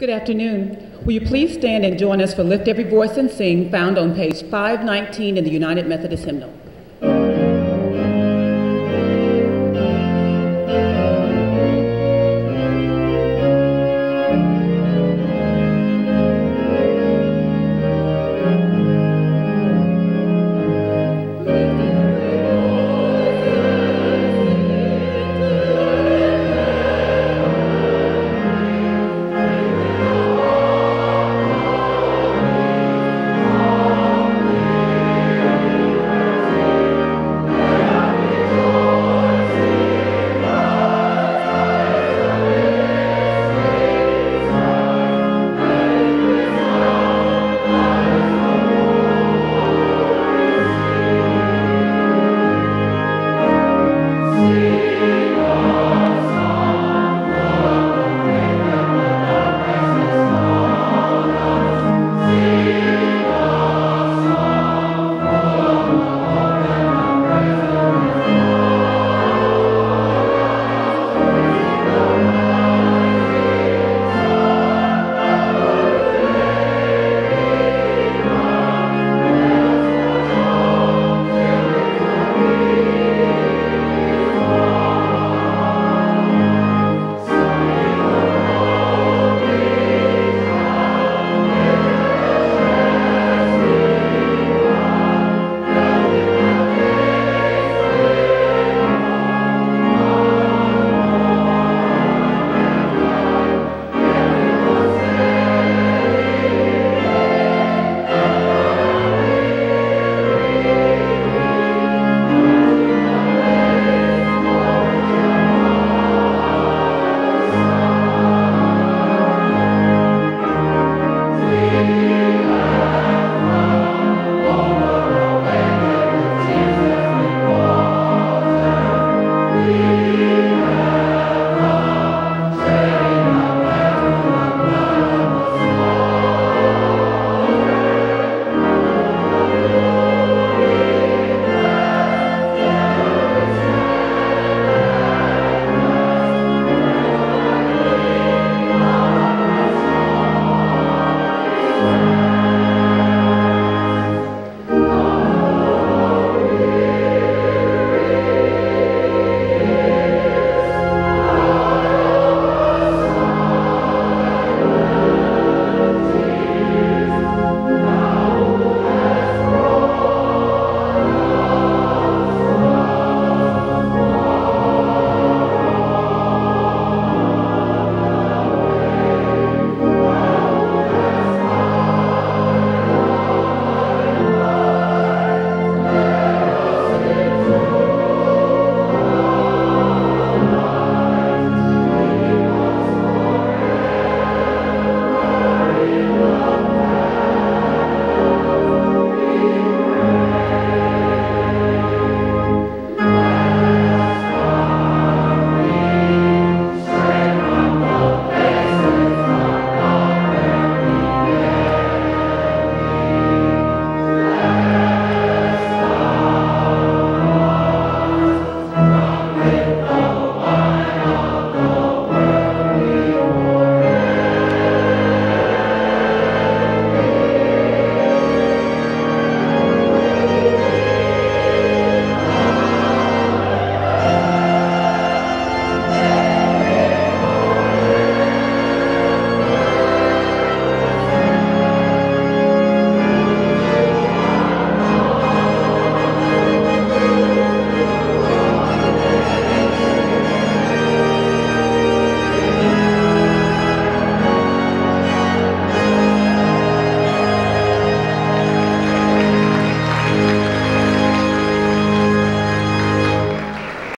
Good afternoon. Will you please stand and join us for Lift Every Voice and Sing, found on page 519 in the United Methodist Hymnal?